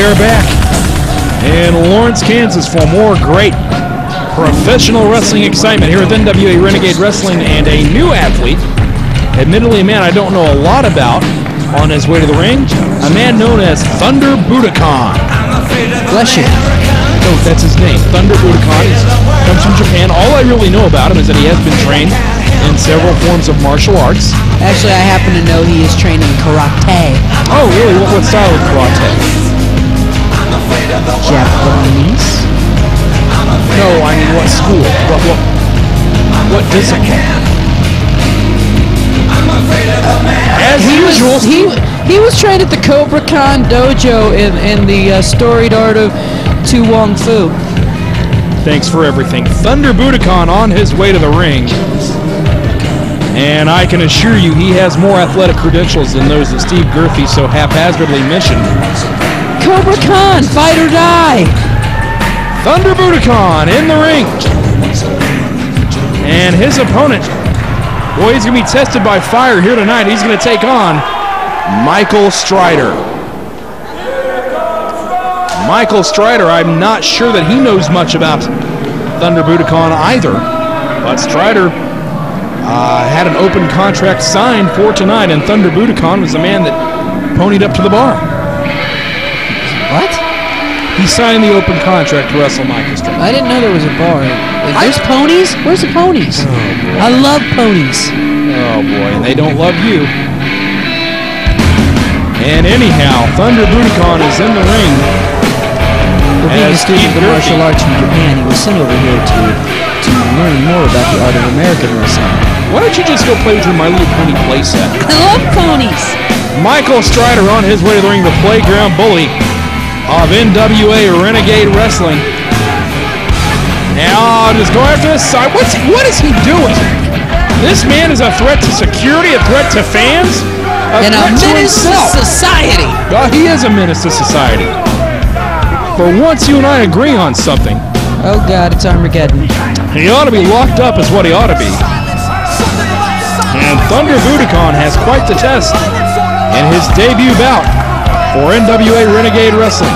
We are back in Lawrence, Kansas for more great professional wrestling excitement here with NWA Renegade Wrestling and a new athlete, admittedly a man I don't know a lot about, on his way to the ring, a man known as Thunder Budakahn. Bless you. Oh, that's his name, Thunder Budakahn. He comes from Japan. All I really know about him is that he has been trained in several forms of martial arts. Actually, I happen to know he is trained in karate. Oh, really? What, what style of karate? Japanese? No, I mean what school? What what what discipline? As He was, usual, he, he was trained at the Cobra Khan dojo in, in the uh, storied art of Tu Wong Fu. thanks for everything. Thunder Budakahn on his way to the ring. And I can assure you he has more athletic credentials than those that Steve Gurphy so haphazardly mentioned. Cobra Khan, fight or die. Thunder Budakahn in the ring. And his opponent, boy, he's going to be tested by fire here tonight. He's going to take on Michael Strider. Michael Strider, I'm not sure that he knows much about Thunder Budakahn either. But Strider uh, had an open contract signed for tonight, and Thunder Budakahn was the man that ponied up to the bar. What? He signed the open contract to wrestle Michael Strider. I didn't know there was a bar. There's ponies? Where's the ponies? Oh, I love ponies. Oh boy, and they don't love you. And anyhow, Thunder Budakahn is in the ring. For being a student of martial arts from Japan, he was sent over here to to learn more about the art of American wrestling. Why don't you just go play with your My Little Pony playset? I love ponies. Michael Strider on his way to the ring, the playground bully of NWA Renegade Wrestling. Now just go after this side. What's what is he doing? This man is a threat to security, a threat to fans, a And a threat to menace to himself. society. Oh, he is a menace to society. For once, you and I agree on something. Oh God, it's Armageddon. He ought to be locked up, is what he ought to be. And Thunder Budakahn has quite the test in his debut bout for NWA Renegade Wrestling.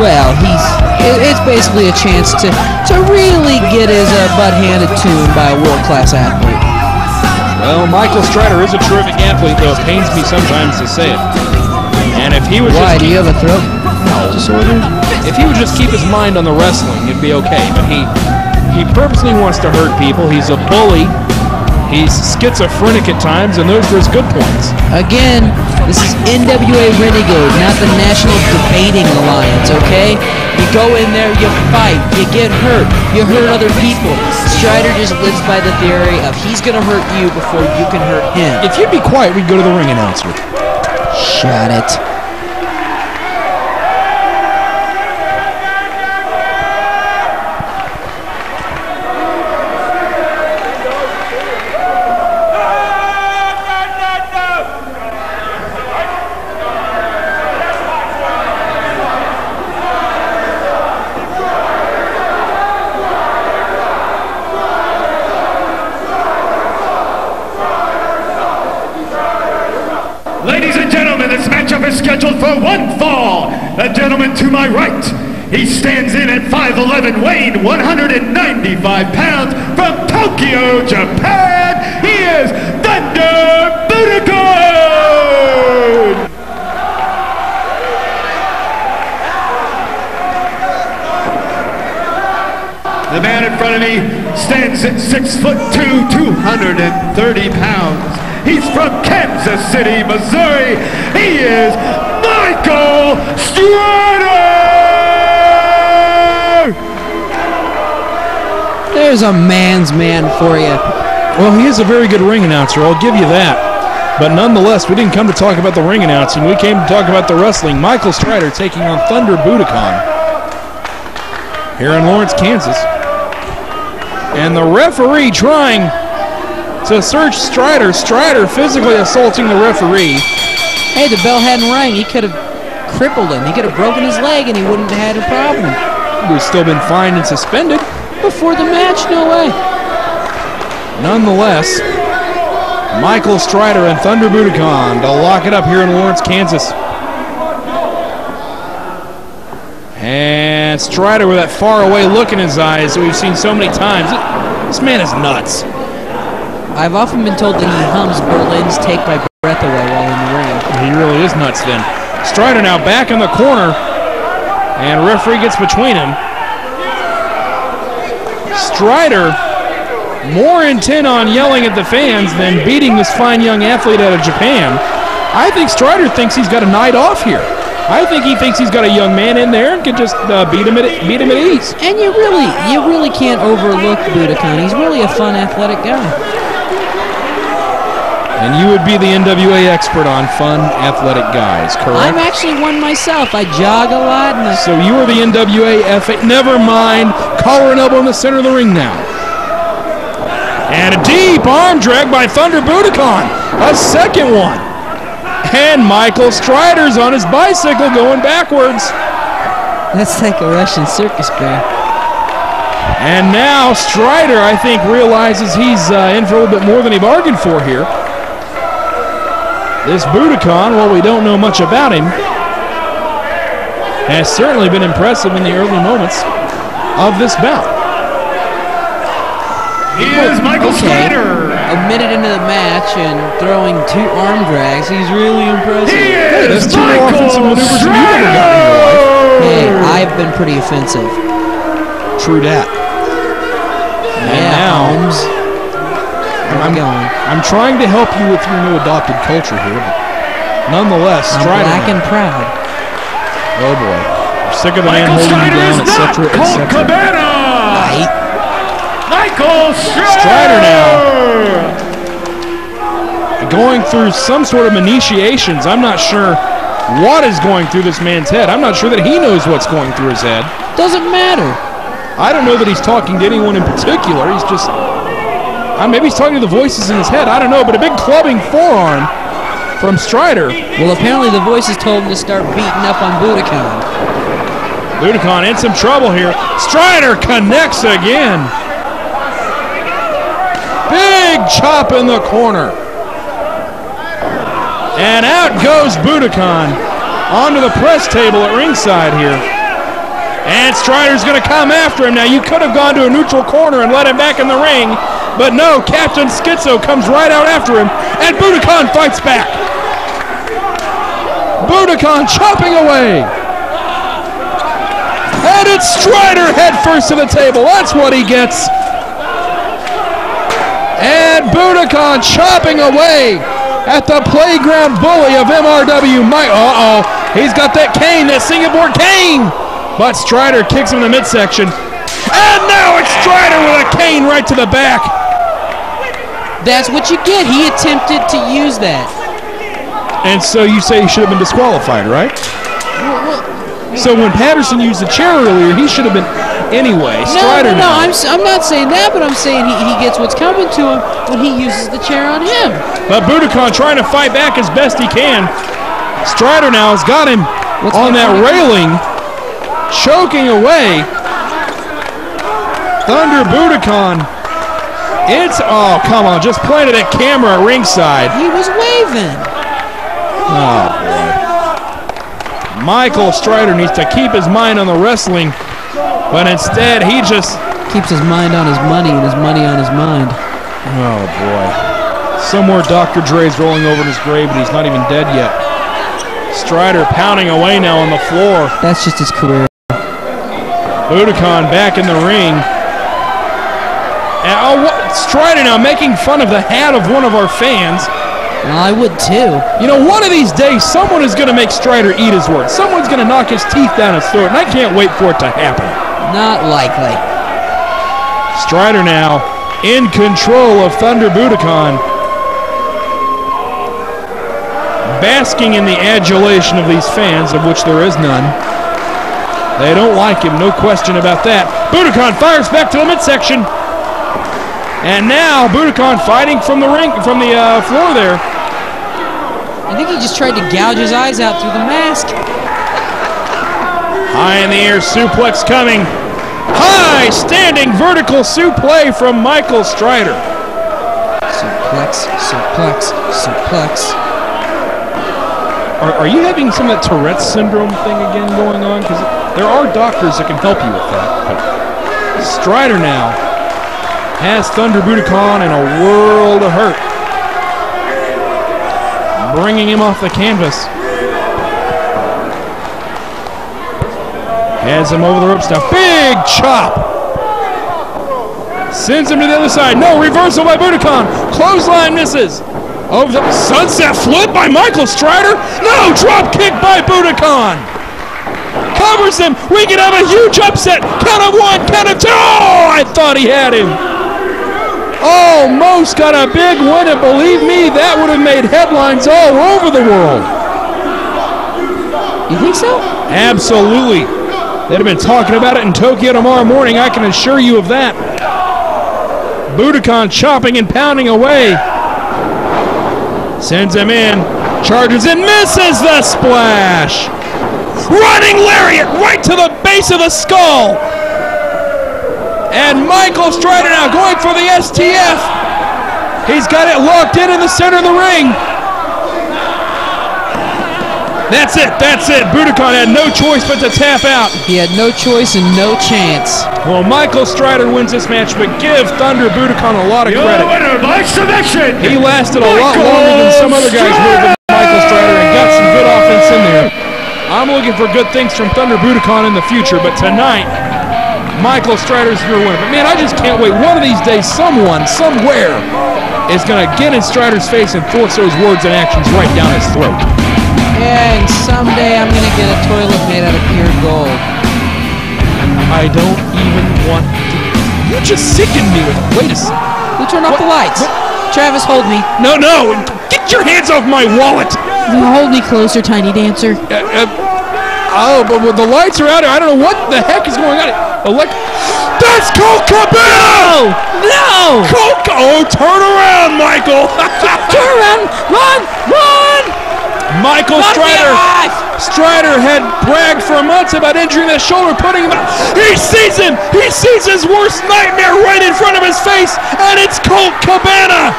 Well, he's it- it's basically a chance to to really get his uh, butt handed to him by a world class athlete. Well, Michael Strider is a terrific athlete, though it pains me sometimes to say it. And if he was Why? just Do you have a throat disorder? if he would just keep his mind on the wrestling, it'd be okay. But he he purposely wants to hurt people. He's a bully. He's schizophrenic at times, and those were his good points. Again, this is NWA Renegade, not the National Debating Alliance, okay? You go in there, you fight, you get hurt, you hurt other people. Strider just lives by the theory of he's gonna hurt you before you can hurt him. If you'd be quiet, we'd go to the ring announcer. Shut it. Ladies and gentlemen, this matchup is scheduled for one fall. The gentleman to my right, he stands in at 5'11", weighing 195 pounds from Tokyo, Japan. He is Thunder Budakahn! The man in front of me stands at six foot two, 230 pounds. He's from Kansas City, Missouri. He is Michael Strider! There's a man's man for you. Well, he is a very good ring announcer. I'll give you that. But nonetheless, we didn't come to talk about the ring announcing. We came to talk about the wrestling. Michael Strider taking on Thunder Budakahn here in Lawrence, Kansas. And the referee trying to search Strider. Strider physically assaulting the referee. Hey, the bell hadn't rang. He could have crippled him. He could have broken his leg and he wouldn't have had a problem. Who's still been fined and suspended. Before the match, no way. Nonetheless, Michael Strider and Thunder Budakahn to lock it up here in Lawrence, Kansas. And Strider with that far away look in his eyes that we've seen so many times. This man is nuts. I've often been told that he hums Berlin's Take My Breath Away while in the ring. He really is nuts then. Strider now back in the corner. And referee gets between him. Strider more intent on yelling at the fans than beating this fine young athlete out of Japan. I think Strider thinks he's got a night off here. I think he thinks he's got a young man in there and can just uh, beat him at beat him at ease. And you really, you really can't overlook Budakahn. He's really a fun, athletic guy. And you would be the NWA expert on fun, athletic guys, correct? I'm actually one myself. I jog a lot. And I, so you are the NWA FA. Never mind. Collar and elbow in the center of the ring now. And a deep arm drag by Thunder Budakahn. A second one. And Michael Strider's on his bicycle going backwards. That's like a Russian circus bear. And now Strider, I think, realizes he's uh, in for a little bit more than he bargained for here. This Budakahn, well, we don't know much about him, has certainly been impressive in the early moments of this bout. He is Michael Okay. Strider. A minute into the match and throwing two arm drags, he's really impressive. He impressive. is that's two more offensive Michael maneuvers than you've ever gotten in your Hey, I've been pretty offensive. True that. And yeah, now Holmes. Where I'm, going? I'm trying to help you with your new adopted culture here, but nonetheless, I'm Strider. black and proud. oh boy, You're sick of the man Michael holding you Strider down, is not etc., Colt etc. Cabana. Right? Michael Strider. Strider Going through some sort of initiations. I'm not sure what is going through this man's head. I'm not sure that he knows what's going through his head. Doesn't matter. I don't know that he's talking to anyone in particular. He's just. Uh, maybe he's talking to the voices in his head. I don't know, but a big clubbing forearm from Strider. Well, apparently the voices told him to start beating up on Budakahn. Budakahn in some trouble here. Strider connects again. Big chop in the corner. And out goes Budakahn onto the press table at ringside here. And Strider's going to come after him. Now, you could have gone to a neutral corner and let him back in the ring, but no, Captain Schizo comes right out after him, and Budakahn fights back. Budakahn chopping away. And it's Strider head first to the table. That's what he gets. And Budakahn chopping away at the playground bully of MRW. My, uh-oh, he's got that cane, that Singapore cane. But Strider kicks him in the midsection. And now it's Strider with a cane right to the back. That's what you get. He attempted to use that. And so you say he should have been disqualified, right? So when Patterson used the chair earlier, he should have been anyway. No, Strider no, no. I'm, I'm not saying that, but I'm saying he, he gets what's coming to him when he uses the chair on him. But Budakahn trying to fight back as best he can. Strider now has got him on that railing, choking away. Thunder Budakahn. It's oh come on, just pointed at camera at ringside. He was waving. Oh boy. Michael Strider needs to keep his mind on the wrestling, but instead he just Keeps his mind on his money and his money on his mind. Oh boy. Somewhere Dr. Dre's rolling over in his grave, but he's not even dead yet. Strider pounding away now on the floor. That's just his career. Budakahn back in the ring. And, oh, what, Strider now making fun of the hat of one of our fans. Well, I would too. You know, one of these days, someone is going to make Strider eat his words. Someone's going to knock his teeth down his throat, and I can't wait for it to happen. Not likely. Strider now in control of Thunder Budakahn. Basking in the adulation of these fans, of which there is none. They don't like him, no question about that. Budakahn fires back to the midsection. And now Budakahn fighting from the ring, from the uh, floor there. I think he just tried to gouge his eyes out through the mask. High in the air, suplex coming. High standing vertical suplex from Michael Strider. Suplex, suplex, suplex. Are, are you having some of that Tourette's syndrome thing again going on? Because There are doctors that can help you with that. But Strider now has Thunder Budakahn in a world of hurt. Bringing him off the canvas. Has him over the ropes now. Big chop. Sends him to the other side. No, reversal by Budakahn. Clothesline misses. Over the sunset flip by Michael Strider. No, drop kick by Budakahn. Covers him. We can have a huge upset. Count of one, count of two. Oh, I thought he had him. Almost got a big win, and believe me, that would have made headlines all over the world. You think so? Absolutely. They'd have been talking about it in Tokyo tomorrow morning, I can assure you of that. Budakahn chopping and pounding away. Sends him in, charges and misses the splash. Running lariat right to the base of the skull. And Michael Strider now going for the STF. He's got it locked in in the center of the ring. That's it, that's it. Budakahn had no choice but to tap out. He had no choice and no chance. Well, Michael Strider wins this match, but give Thunder Budakahn a lot of Your credit. winner by submission. He lasted a lot longer than some other guys would have than Michael Strider and got some good offense in there. I'm looking for good things from Thunder Budakahn in the future, but tonight, Michael Strider's your winner. But man, I just can't wait. One of these days, someone, somewhere, is going to get in Strider's face and force those words and actions right down his throat. Yeah, and someday I'm gonna get a toilet made out of pure gold. I don't even want to. You just sickened me with. Wait a second. Who turned off the lights? Travis, hold me. No, no! Get your hands off my wallet! Hold me closer, tiny dancer. Uh, uh, oh, but the lights are out here. I don't know what the heck is going on. Elect- That's Colt Cabana! No! Colt! Oh, turn around, Michael! Turn around! Run! Run! Michael me Strider. Strider had bragged for months about injuring the shoulder, putting him out. He sees him! He sees his worst nightmare right in front of his face, and it's Colt Cabana!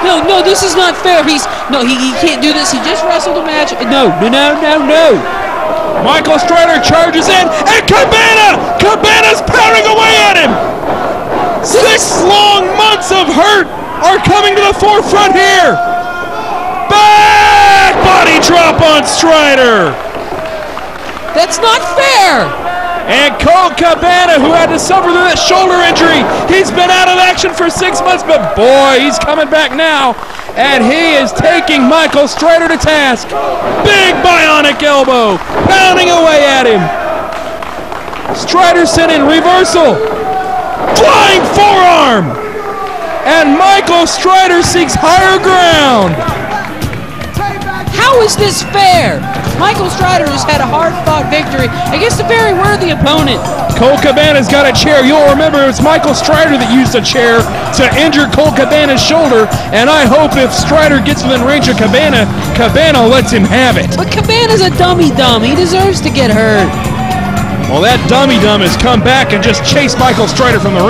No, no, this is not fair. He's no, he, he can't do this. He just wrestled a match. No, no, no, no, no. Michael Strider charges in, and Cabana! Cabana's pounding away at him! Six long months of hurt are coming to the forefront here! Back body drop on Strider! That's not fair. And Colt Cabana, who had to suffer through that shoulder injury, he's been out of action for six months, but boy, he's coming back now. And he is taking Michael Strider to task. Big bionic elbow, pounding away at him. Strider in reversal. Flying forearm. And Michael Strider seeks higher ground. How is this fair? Michael Strider has had a hard-fought victory against a very worthy opponent. Colt Cabana's got a chair. You'll remember it was Michael Strider that used a chair to injure Colt Cabana's shoulder. And I hope if Strider gets within range of Cabana, Cabana lets him have it. But Cabana's a dummy dumb. He deserves to get hurt. Well, that dummy dumb has come back and just chased Michael Strider from the ring.